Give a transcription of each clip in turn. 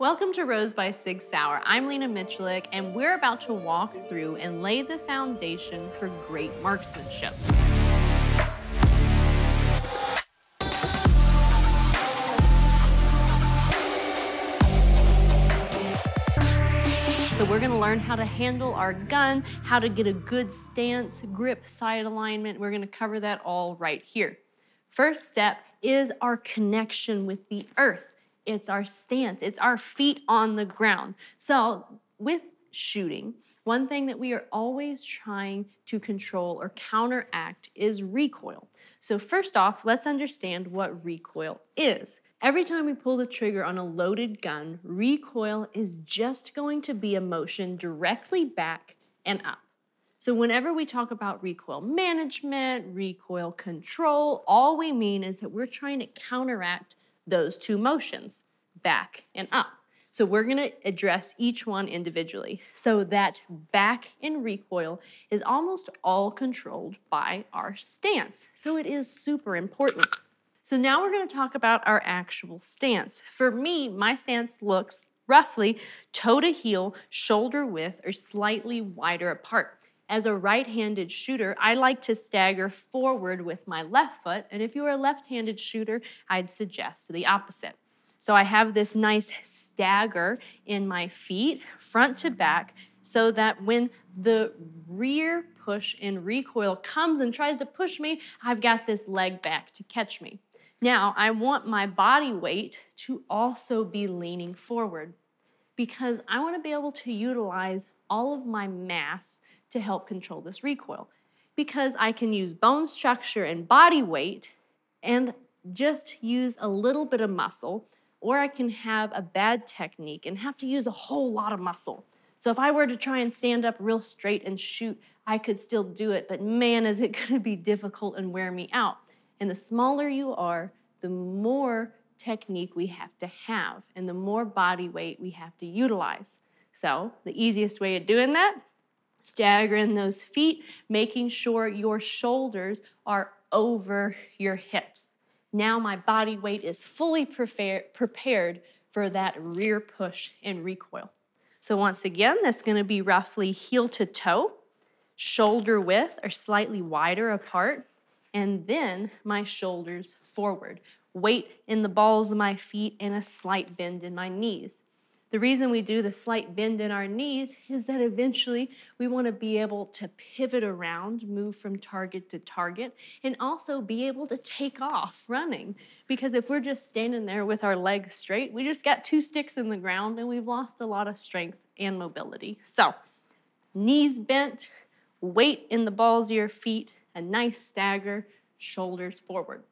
Welcome to Rose by Sig Sauer. I'm Lena Miculek, and we're about to walk through and lay the foundation for great marksmanship. So we're gonna learn how to handle our gun, how to get a good stance, grip, sight alignment. We're gonna cover that all right here. First step is our connection with the earth it's our stance, it's our feet on the ground. So, with shooting, one thing that we are always trying to control or counteract is recoil. So, first off, let's understand what recoil is. Every time we pull the trigger on a loaded gun, recoil is just going to be a motion directly back and up. So, whenever we talk about recoil management, recoil control, all we mean is that we're trying to counteract those two motions, back and up. So we're gonna address each one individually. So that back and recoil is almost all controlled by our stance. So it is super important. So now we're gonna talk about our actual stance. For me, my stance looks roughly toe to heel, shoulder width, or slightly wider apart. As a right-handed shooter, I like to stagger forward with my left foot, and if you're a left-handed shooter, I'd suggest the opposite. So I have this nice stagger in my feet, front to back, so that when the rear push and recoil comes and tries to push me, I've got this leg back to catch me. Now, I want my body weight to also be leaning forward because I want to be able to utilize all of my mass to help control this recoil. Because I can use bone structure and body weight and just use a little bit of muscle, or I can have a bad technique and have to use a whole lot of muscle. So if I were to try and stand up real straight and shoot, I could still do it, but man, is it gonna be difficult and wear me out. And the smaller you are, the more technique we have to have and the more body weight we have to utilize. So the easiest way of doing that, staggering those feet, making sure your shoulders are over your hips. Now my body weight is fully prepared for that rear push and recoil. So once again, that's gonna be roughly heel to toe, shoulder width or slightly wider apart, and then my shoulders forward. Weight in the balls of my feet and a slight bend in my knees. The reason we do the slight bend in our knees is that eventually we want to be able to pivot around, move from target to target, and also be able to take off running. Because if we're just standing there with our legs straight, we just got two sticks in the ground and we've lost a lot of strength and mobility. So, knees bent, weight in the balls of your feet, a nice stagger, shoulders forward.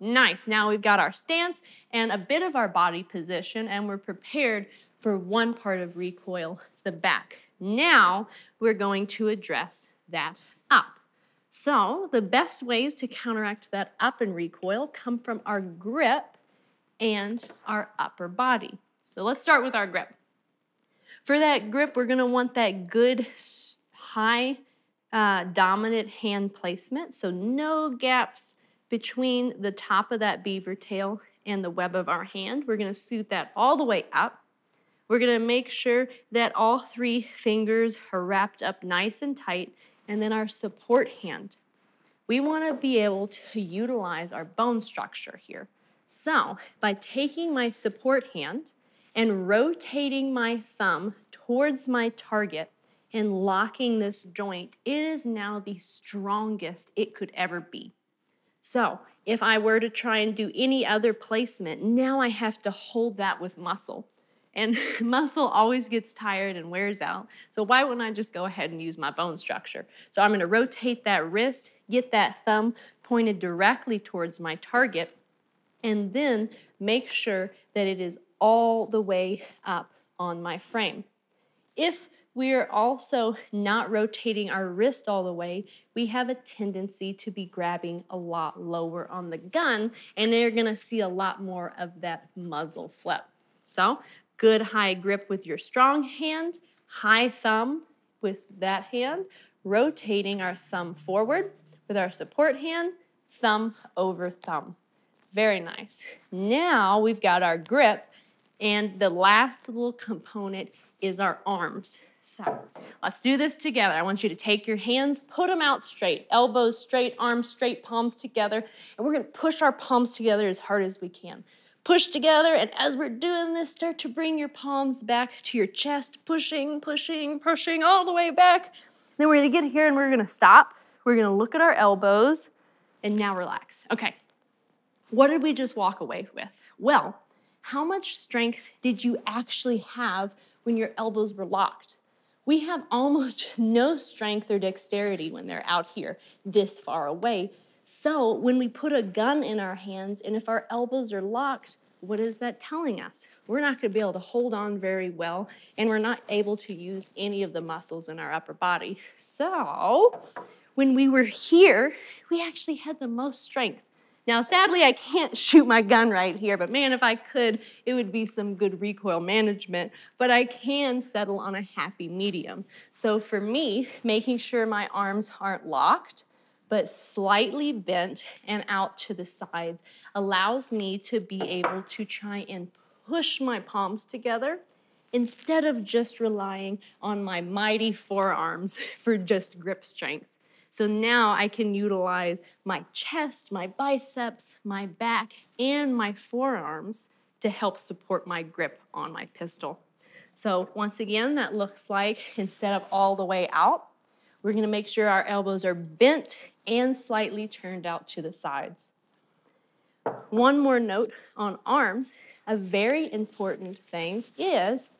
Nice. Now we've got our stance and a bit of our body position, and we're prepared for one part of recoil, the back. Now we're going to address that up. So the best ways to counteract that up and recoil come from our grip and our upper body. So let's start with our grip. For that grip, we're gonna want that good high uh, dominant hand placement. So no gaps between the top of that beaver tail and the web of our hand. We're gonna suit that all the way up. We're gonna make sure that all three fingers are wrapped up nice and tight, and then our support hand. We wanna be able to utilize our bone structure here. So by taking my support hand and rotating my thumb towards my target and locking this joint, it is now the strongest it could ever be. So if I were to try and do any other placement, now I have to hold that with muscle. And muscle always gets tired and wears out. So why wouldn't I just go ahead and use my bone structure? So I'm gonna rotate that wrist, get that thumb pointed directly towards my target, and then make sure that it is all the way up on my frame. If we are also not rotating our wrist all the way, we have a tendency to be grabbing a lot lower on the gun, and they're gonna see a lot more of that muzzle flip. So Good high grip with your strong hand, high thumb with that hand, rotating our thumb forward with our support hand, thumb over thumb. Very nice. Now we've got our grip And the last little component is our arms. So let's do this together. I want you to take your hands, put them out straight, elbows straight, arms straight, palms together, and we're gonna push our palms together as hard as we can. Push together, and as we're doing this, start to bring your palms back to your chest, pushing, pushing, pushing all the way back. Then we're gonna get here and we're gonna stop. We're gonna look at our elbows, and now relax. Okay, what did we just walk away with? Well, how much strength did you actually have when your elbows were locked? We have almost no strength or dexterity when they're out here this far away. So when we put a gun in our hands and if our elbows are locked, what is that telling us? We're not going to be able to hold on very well and we're not able to use any of the muscles in our upper body. So when we were here, we actually had the most strength. Now, sadly, I can't shoot my gun right here, but man, if I could, it would be some good recoil management. But I can settle on a happy medium. So for me, making sure my arms aren't locked, but slightly bent and out to the sides allows me to be able to try and push my palms together instead of just relying on my mighty forearms for just grip strength. So now I can utilize my chest, my biceps, my back, and my forearms to help support my grip on my pistol. So once again, that looks like instead of all the way out, we're gonna make sure our elbows are bent and slightly turned out to the sides. One more note on arms, a very important thing is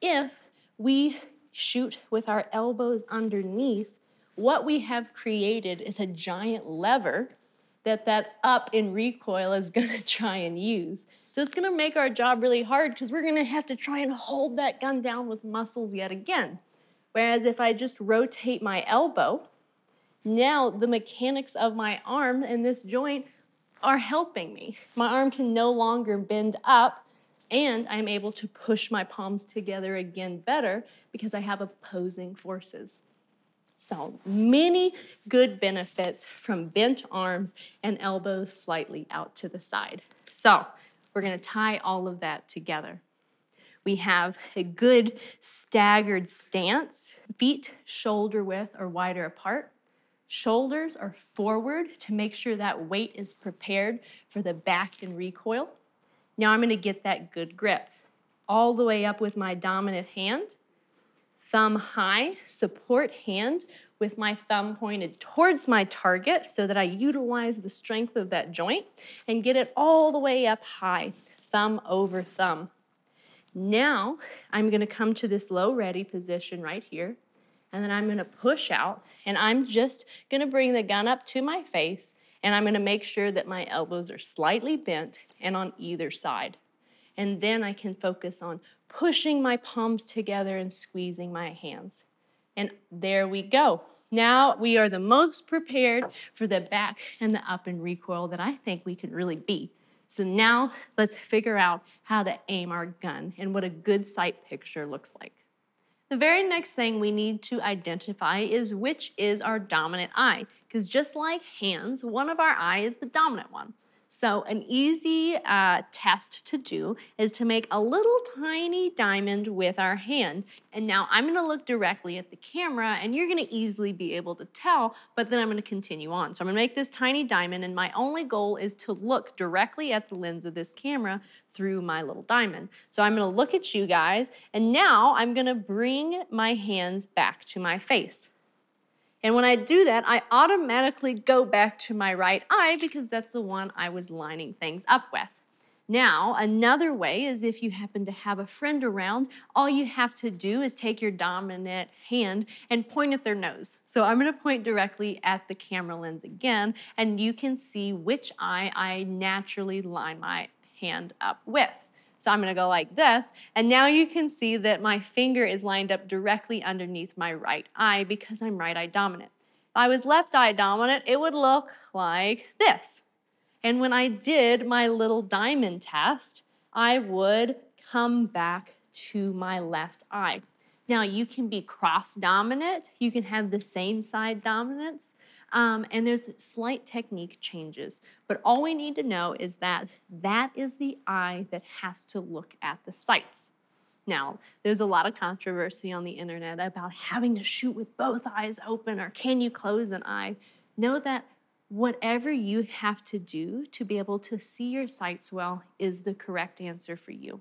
if we shoot with our elbows underneath, what we have created is a giant lever that that up in recoil is going to try and use. So it's going to make our job really hard because we're going to have to try and hold that gun down with muscles yet again. Whereas if I just rotate my elbow, now the mechanics of my arm and this joint are helping me. My arm can no longer bend up and I'm able to push my palms together again better because I have opposing forces. So many good benefits from bent arms and elbows slightly out to the side. So we're gonna tie all of that together. We have a good staggered stance, feet shoulder width or wider apart. Shoulders are forward to make sure that weight is prepared for the back and recoil. Now I'm gonna get that good grip. All the way up with my dominant hand, thumb high, support hand with my thumb pointed towards my target so that I utilize the strength of that joint and get it all the way up high, thumb over thumb. Now I'm gonna come to this low ready position right here, and then I'm gonna push out, and I'm just gonna bring the gun up to my face, and I'm gonna make sure that my elbows are slightly bent and on either side. And then I can focus on pushing my palms together and squeezing my hands. And there we go. Now we are the most prepared for the back and the up and recoil that I think we could really be. So now let's figure out how to aim our gun and what a good sight picture looks like. The very next thing we need to identify is which is our dominant eye, because just like hands, one of our eye is the dominant one. So an easy uh, test to do is to make a little tiny diamond with our hand. And now I'm gonna look directly at the camera and you're gonna easily be able to tell, but then I'm gonna continue on. So I'm gonna make this tiny diamond and my only goal is to look directly at the lens of this camera through my little diamond. So I'm gonna look at you guys and now I'm gonna bring my hands back to my face. And when I do that, I automatically go back to my right eye because that's the one I was lining things up with. Now, another way is if you happen to have a friend around, all you have to do is take your dominant hand and point at their nose. So I'm gonna point directly at the camera lens again, and you can see which eye I naturally line my hand up with. So I'm gonna go like this, and now you can see that my finger is lined up directly underneath my right eye because I'm right eye dominant. If I was left eye dominant, it would look like this. And when I did my little diamond test, I would come back to my left eye. Now, you can be cross dominant, you can have the same side dominance, um, and there's slight technique changes. But all we need to know is that that is the eye that has to look at the sights. Now, there's a lot of controversy on the internet about having to shoot with both eyes open or can you close an eye. Know that whatever you have to do to be able to see your sights well is the correct answer for you.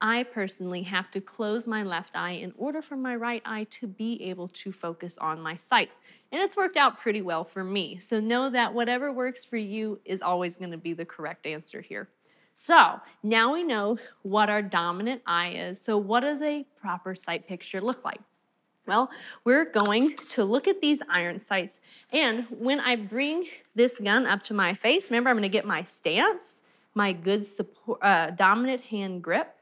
I personally have to close my left eye in order for my right eye to be able to focus on my sight. And it's worked out pretty well for me. So know that whatever works for you is always going to be the correct answer here. So now we know what our dominant eye is. So what does a proper sight picture look like? Well, we're going to look at these iron sights. And when I bring this gun up to my face, remember I'm gonna get my stance, my good support, uh, dominant hand grip,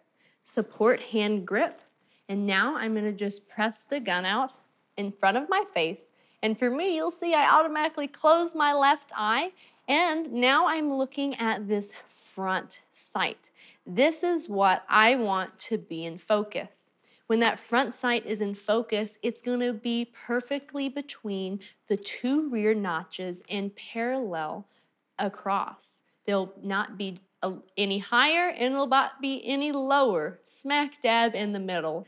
support hand grip. And now I'm gonna just press the gun out in front of my face. And for me, you'll see I automatically close my left eye. And now I'm looking at this front sight. This is what I want to be in focus. When that front sight is in focus, it's going to be perfectly between the two rear notches and parallel across. They'll not be uh, any higher and will not be any lower, smack dab in the middle.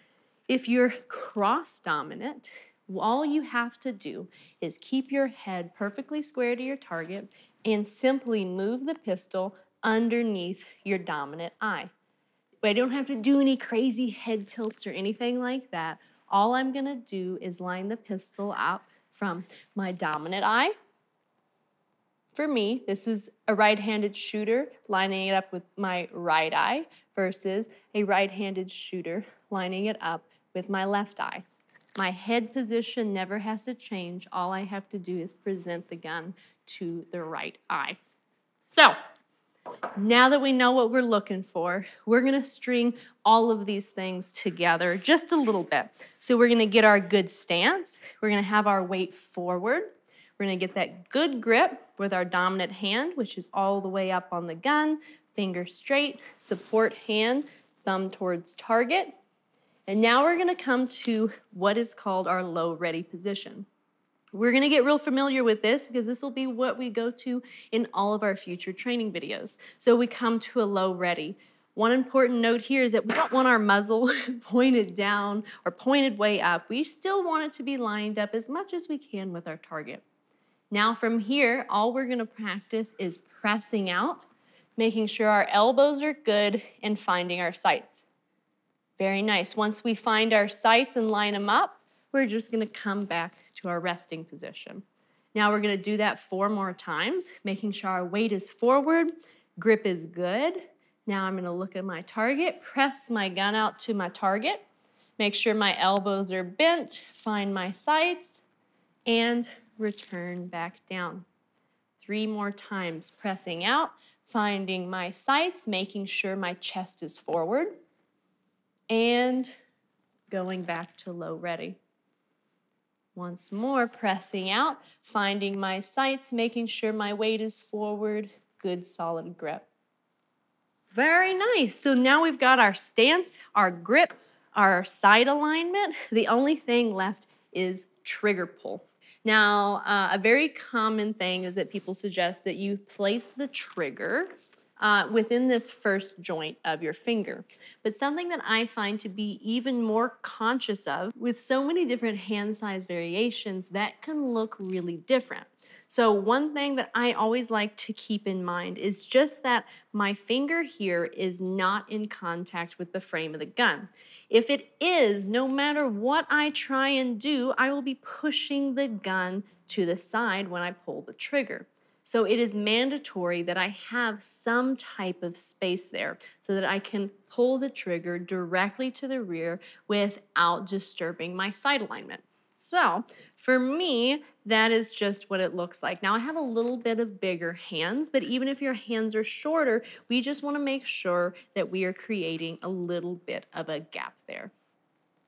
If you're cross dominant, all you have to do is keep your head perfectly square to your target and simply move the pistol underneath your dominant eye. I don't have to do any crazy head tilts or anything like that. All I'm gonna do is line the pistol up from my dominant eye. For me, this was a right-handed shooter lining it up with my right eye versus a right-handed shooter lining it up with my left eye. My head position never has to change. All I have to do is present the gun to the right eye. So now that we know what we're looking for, we're gonna string all of these things together just a little bit. So we're gonna get our good stance, we're gonna have our weight forward, we're gonna get that good grip with our dominant hand, which is all the way up on the gun, finger straight, support hand, thumb towards target. And now we're gonna come to what is called our low ready position. We're gonna get real familiar with this because this will be what we go to in all of our future training videos. So we come to a low ready. One important note here is that we don't want our muzzle pointed down or pointed way up. We still want it to be lined up as much as we can with our target. Now from here, all we're gonna practice is pressing out, making sure our elbows are good and finding our sights. Very nice. Once we find our sights and line them up, we're just gonna come back to our resting position. Now we're gonna do that four more times, making sure our weight is forward, grip is good. Now I'm gonna look at my target, press my gun out to my target, make sure my elbows are bent, find my sights, and return back down. Three more times, pressing out, finding my sights, making sure my chest is forward, and going back to low ready. Once more, pressing out, finding my sights, making sure my weight is forward, good solid grip. Very nice. So now we've got our stance, our grip, our sight alignment. The only thing left is trigger pull. Now, uh, a very common thing is that people suggest that you place the trigger uh, within this first joint of your finger. But something that I find to be even more conscious of with so many different hand size variations that can look really different. So one thing that I always like to keep in mind is just that my finger here is not in contact with the frame of the gun. If it is, no matter what I try and do, I will be pushing the gun to the side when I pull the trigger. So it is mandatory that I have some type of space there so that I can pull the trigger directly to the rear without disturbing my sight alignment. So for me, that is just what it looks like. Now I have a little bit of bigger hands, but even if your hands are shorter, we just wanna make sure that we are creating a little bit of a gap there.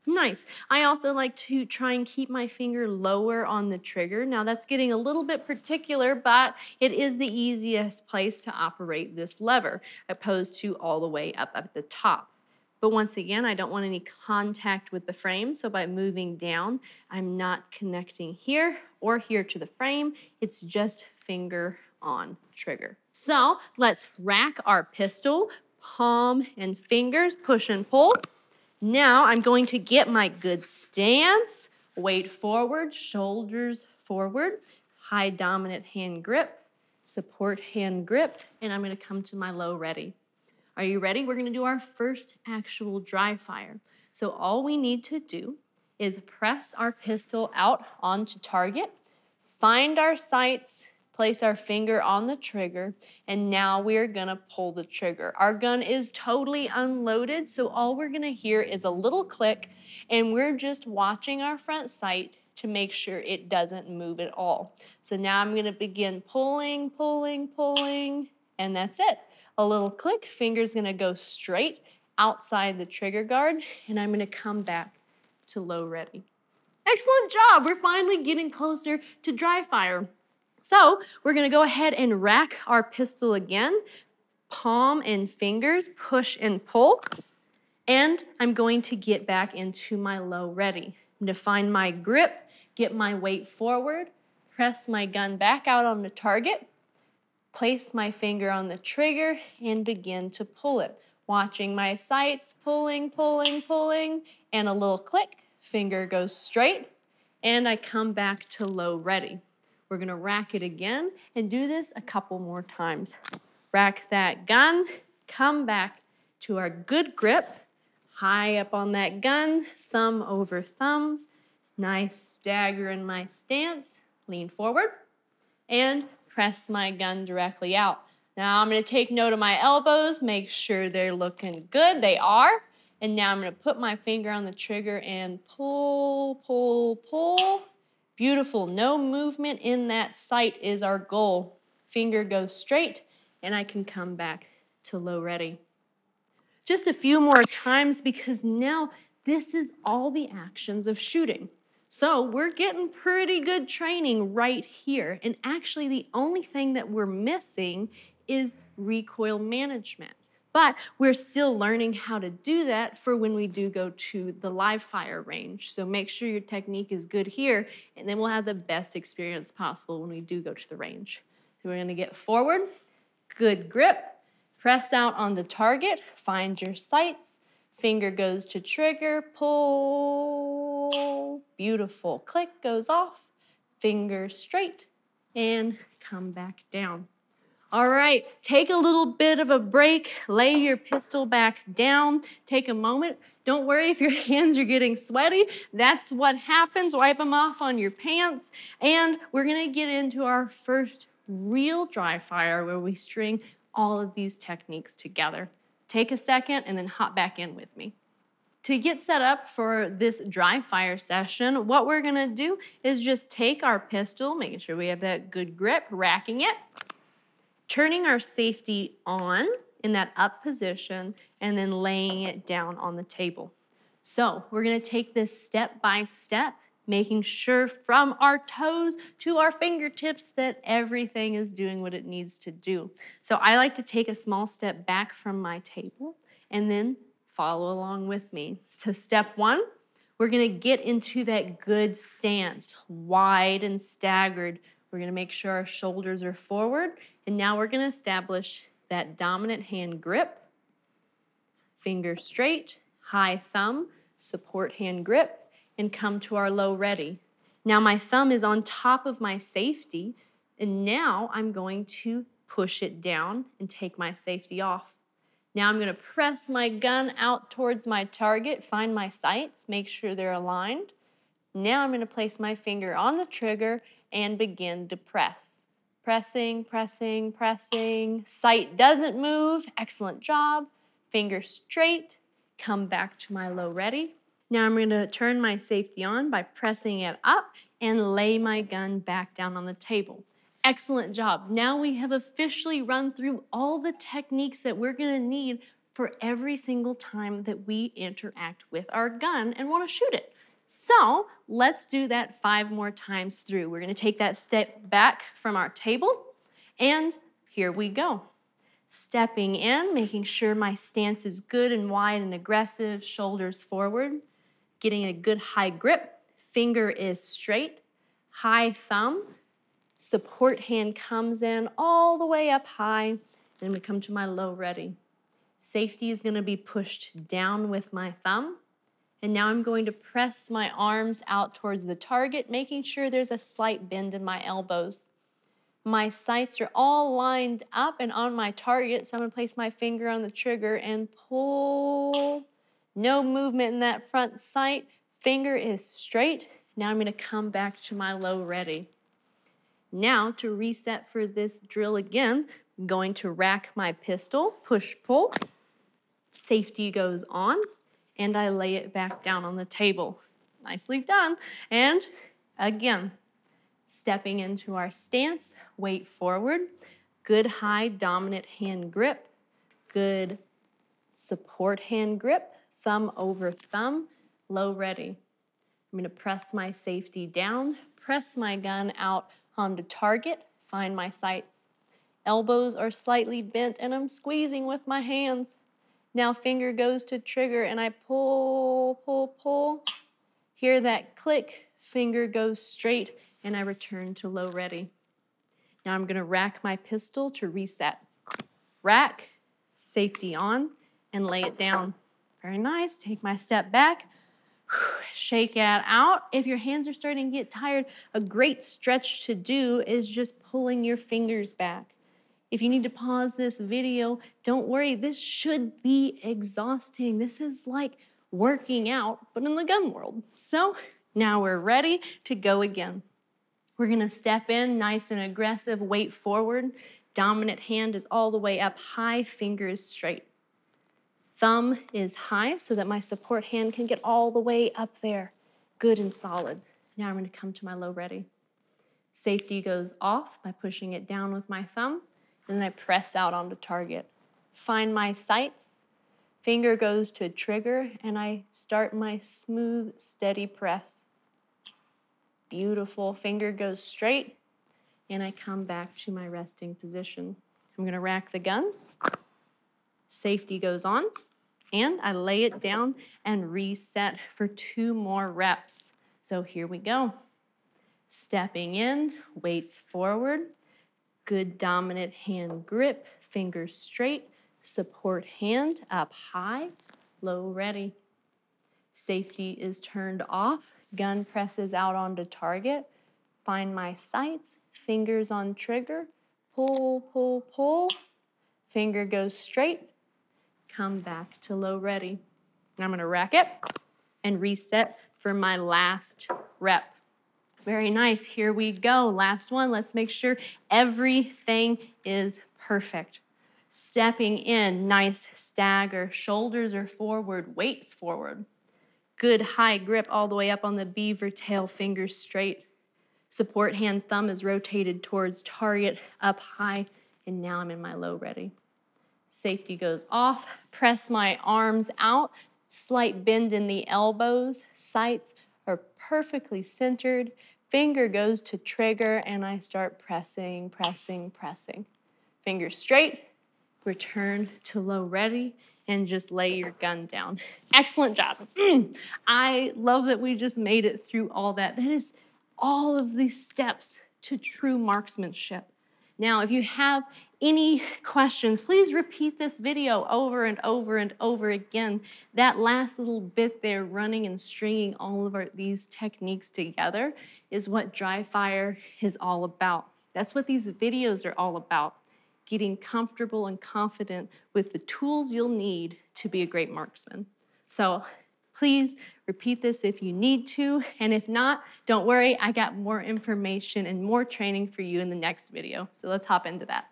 Nice. I also like to try and keep my finger lower on the trigger. Now that's getting a little bit particular, but it is the easiest place to operate this lever opposed to all the way up at the top. But once again, I don't want any contact with the frame. So by moving down, I'm not connecting here or here to the frame. It's just finger on trigger. So let's rack our pistol, palm and fingers, push and pull. Now I'm going to get my good stance, weight forward, shoulders forward, high dominant hand grip, support hand grip, and I'm gonna come to my low ready. Are you ready? We're gonna do our first actual dry fire. So all we need to do is press our pistol out onto target, find our sights, place our finger on the trigger, and now we're gonna pull the trigger. Our gun is totally unloaded, so all we're gonna hear is a little click, and we're just watching our front sight to make sure it doesn't move at all. So now I'm gonna begin pulling, pulling, pulling, and that's it. A little click, finger's gonna go straight outside the trigger guard, and I'm gonna come back to low ready. Excellent job, we're finally getting closer to dry fire. So we're gonna go ahead and rack our pistol again, palm and fingers, push and pull, and I'm going to get back into my low ready. I'm gonna find my grip, get my weight forward, press my gun back out on the target, place my finger on the trigger, and begin to pull it. Watching my sights, pulling, pulling, pulling, and a little click, finger goes straight, and I come back to low ready. We're gonna rack it again and do this a couple more times. Rack that gun, come back to our good grip, high up on that gun, thumb over thumbs, nice stagger in my stance, lean forward, and press my gun directly out. Now I'm gonna take note of my elbows, make sure they're looking good, they are. And now I'm gonna put my finger on the trigger and pull, pull, pull, Beautiful, no movement in that sight is our goal. Finger goes straight and I can come back to low ready. Just a few more times because now this is all the actions of shooting. So we're getting pretty good training right here. And actually the only thing that we're missing is recoil management. But we're still learning how to do that for when we do go to the live fire range. So make sure your technique is good here, and then we'll have the best experience possible when we do go to the range. So we're gonna get forward, good grip, press out on the target, find your sights, finger goes to trigger, pull, beautiful. Click goes off, finger straight, and come back down. All right, take a little bit of a break, lay your pistol back down, take a moment. Don't worry if your hands are getting sweaty. That's what happens. Wipe them off on your pants. And we're gonna get into our first real dry fire where we string all of these techniques together. Take a second and then hop back in with me. To get set up for this dry fire session, what we're gonna do is just take our pistol, making sure we have that good grip, racking it, turning our safety on in that up position and then laying it down on the table. So we're gonna take this step by step, making sure from our toes to our fingertips that everything is doing what it needs to do. So I like to take a small step back from my table and then follow along with me. So step one, we're gonna get into that good stance, wide and staggered. We're gonna make sure our shoulders are forward and now we're gonna establish that dominant hand grip, finger straight, high thumb, support hand grip, and come to our low ready. Now my thumb is on top of my safety, and now I'm going to push it down and take my safety off. Now I'm gonna press my gun out towards my target, find my sights, make sure they're aligned. Now I'm gonna place my finger on the trigger and begin to press. Pressing, pressing, pressing. Sight doesn't move. Excellent job. Finger straight. Come back to my low ready. Now I'm gonna turn my safety on by pressing it up and lay my gun back down on the table. Excellent job. Now we have officially run through all the techniques that we're gonna need for every single time that we interact with our gun and wanna shoot it. So let's do that five more times through. We're gonna take that step back from our table and here we go. Stepping in, making sure my stance is good and wide and aggressive, shoulders forward. Getting a good high grip, finger is straight, high thumb, support hand comes in all the way up high, and we come to my low ready. Safety is gonna be pushed down with my thumb. And now I'm going to press my arms out towards the target, making sure there's a slight bend in my elbows. My sights are all lined up and on my target, so I'm gonna place my finger on the trigger and pull. No movement in that front sight. Finger is straight. Now I'm gonna come back to my low ready. Now to reset for this drill again, I'm going to rack my pistol, push, pull. Safety goes on, and I lay it back down on the table. Nicely done. And again, stepping into our stance, weight forward, good high dominant hand grip, good support hand grip, thumb over thumb, low ready. I'm gonna press my safety down, press my gun out onto target, find my sights. Elbows are slightly bent and I'm squeezing with my hands. Now finger goes to trigger and I pull, pull, pull. Hear that click, finger goes straight and I return to low ready. Now I'm gonna rack my pistol to reset. Rack, safety on, and lay it down. Very nice, take my step back, shake that out. If your hands are starting to get tired, a great stretch to do is just pulling your fingers back. If you need to pause this video, don't worry, this should be exhausting. This is like working out, but in the gun world. So now we're ready to go again. We're gonna step in nice and aggressive, weight forward. Dominant hand is all the way up high, fingers straight. Thumb is high so that my support hand can get all the way up there, good and solid. Now I'm gonna come to my low ready. Safety goes off by pushing it down with my thumb, and then I press out onto target. Find my sights, finger goes to trigger, and I start my smooth, steady press. Beautiful, finger goes straight, and I come back to my resting position. I'm gonna rack the gun, safety goes on, and I lay it down and reset for two more reps. So here we go. Stepping in, weights forward, good dominant hand grip, fingers straight, support hand up high, low ready. Safety is turned off, gun presses out onto target, find my sights, fingers on trigger, pull, pull, pull, finger goes straight, come back to low ready. I'm gonna rack it and reset for my last rep. Very nice, here we go. Last one, let's make sure everything is perfect. Stepping in, nice stagger, shoulders are forward, weights forward. Good high grip all the way up on the beaver tail, fingers straight. Support hand thumb is rotated towards target, up high, and now I'm in my low ready. Safety goes off, press my arms out, slight bend in the elbows, sights are perfectly centered, finger goes to trigger, and I start pressing, pressing, pressing. Finger straight, return to low ready, and just lay your gun down. Excellent job. Mm. I love that we just made it through all that. That is all of these steps to true marksmanship. Now, if you have any questions, please repeat this video over and over and over again. That last little bit there, running and stringing all of our, these techniques together, is what dry fire is all about. That's what these videos are all about, getting comfortable and confident with the tools you'll need to be a great marksman. So Please repeat this if you need to. And if not, don't worry, I got more information and more training for you in the next video. So let's hop into that.